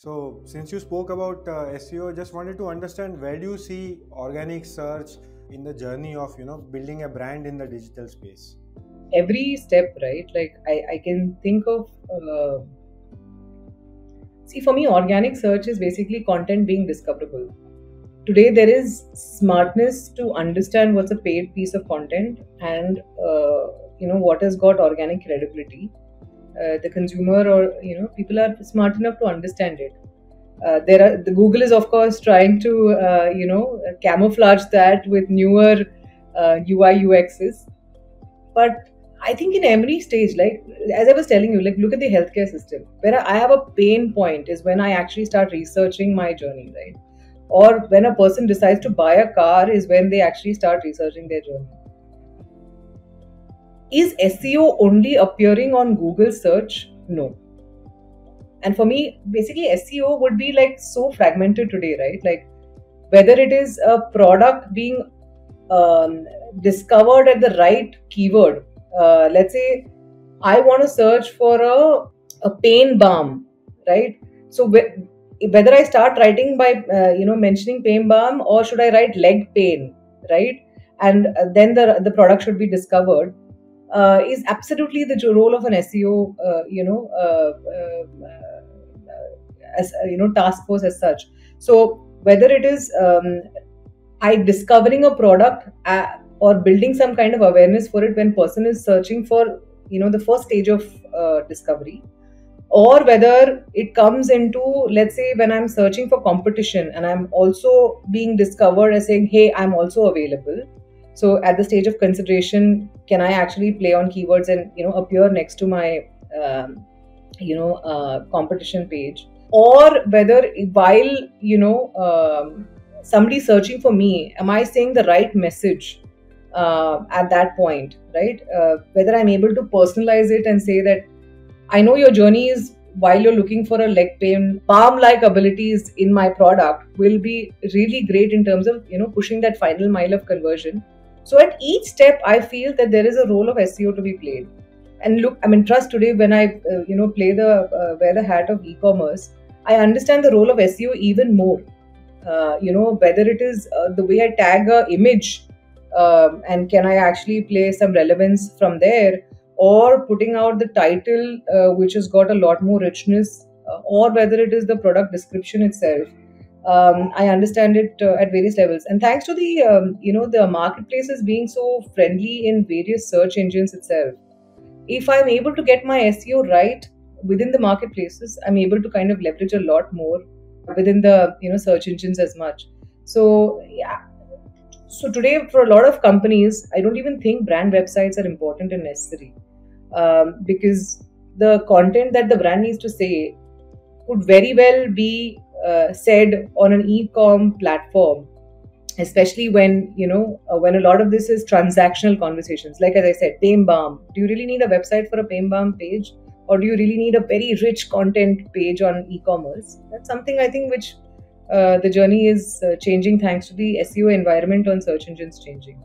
So, since you spoke about uh, SEO, just wanted to understand where do you see organic search in the journey of you know building a brand in the digital space? Every step, right? Like I, I can think of. Uh, see, for me, organic search is basically content being discoverable. Today, there is smartness to understand what's a paid piece of content and uh, you know what has got organic credibility uh, the consumer or you know people are smart enough to understand it. Uh, there are the google is of course trying to uh, you know camouflage that with newer ui uh, uxs but i think in every stage like as i was telling you like look at the healthcare system. Where i have a pain point is when i actually start researching my journey right? Or when a person decides to buy a car is when they actually start researching their journey is SEO only appearing on Google search? No. And for me, basically, SEO would be like so fragmented today, right? Like whether it is a product being um, discovered at the right keyword. Uh, let's say I want to search for a, a pain balm, right? So wh- whether I start writing by uh, you know mentioning pain balm or should I write leg pain, right? And uh, then the the product should be discovered uh, is absolutely the role of an SEO, uh, you know, uh, uh, uh, as you know, task force as such. So whether it is um, I discovering a product or building some kind of awareness for it when person is searching for, you know, the first stage of discovery, or whether it comes into let's say when i'm searching for competition and i'm also being discovered as saying hey i'm also available so at the stage of consideration can i actually play on keywords and you know appear next to my um, you know uh, competition page? Or whether while you know um, somebody searching for me am i saying the right message uh, at that point right? Uh, whether i'm able to personalize it and say that i know your journey is while you're looking for a leg pain balm like abilities in my product will be really great in terms of you know pushing that final mile of conversion so at each step, I feel that there is a role of SEO to be played. And look, I mean, trust today when I, uh, you know, play the uh, wear the hat of e-commerce, I understand the role of SEO even more. Uh, you know, whether it is uh, the way I tag a image, um, and can I actually play some relevance from there, or putting out the title, uh, which has got a lot more richness, uh, or whether it is the product description itself um, I understand it uh, at various levels. And thanks to the um, you know the marketplaces being so friendly in various search engines itself, if I'm able to get my SEO right within the marketplaces, I'm able to kind of leverage a lot more within the you know search engines as much. So yeah. So today, for a lot of companies, I don't even think brand websites are important and necessary um, because the content that the brand needs to say could very well be uh, said on an e-com platform especially when you know uh, when a lot of this is transactional conversations. Like as i said pain balm. Do you really need a website for a pain balm page? Or do you really need a very rich content page on e-commerce? That's something i think which uh, the journey is uh, changing thanks to the seo environment on search engines changing